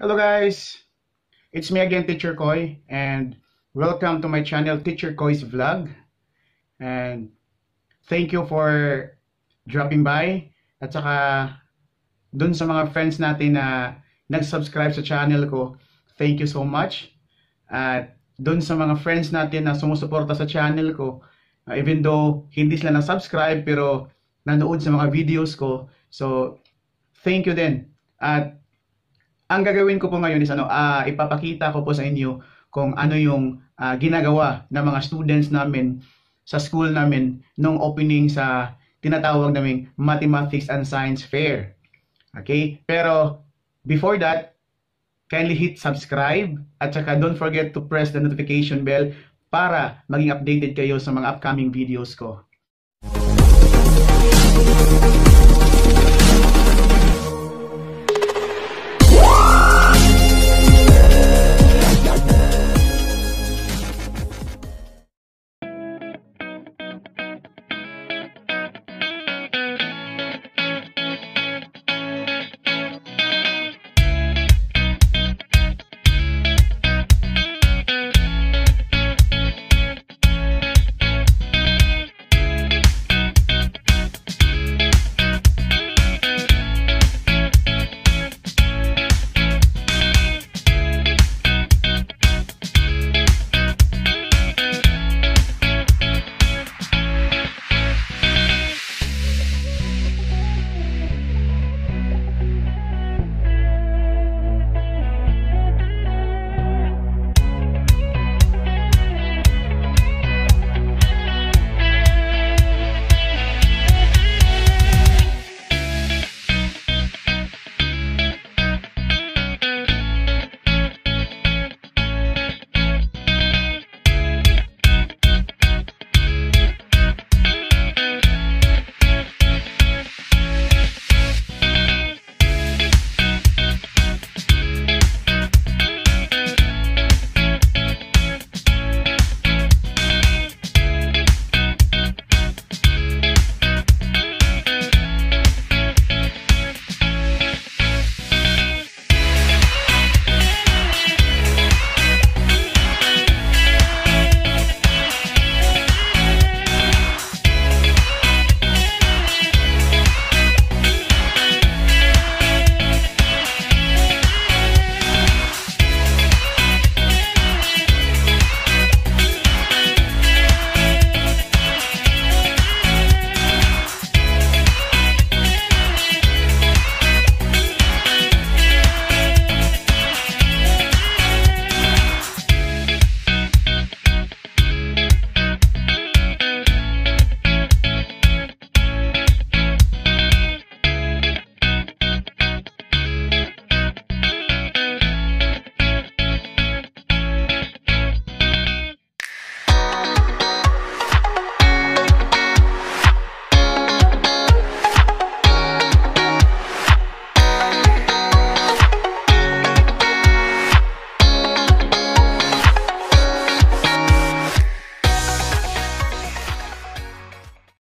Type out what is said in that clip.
Hello guys! It's me again, Teacher Koy, and welcome to my channel, Teacher Koy's Vlog. And thank you for dropping by at saka dun sa mga friends natin na nag-subscribe sa channel ko, thank you so much. At dun sa mga friends natin na sumusuporta sa channel ko, uh, even though hindi sila na-subscribe pero nanood sa mga videos ko, so thank you din. At ang gagawin ko po ngayon is ano, uh, ipapakita ko po sa inyo kung ano yung uh, ginagawa ng mga students namin sa school namin nung opening sa tinatawag naming Mathematics and Science Fair. Okay? Pero before that, kindly hit subscribe at saka don't forget to press the notification bell para maging updated kayo sa mga upcoming videos ko.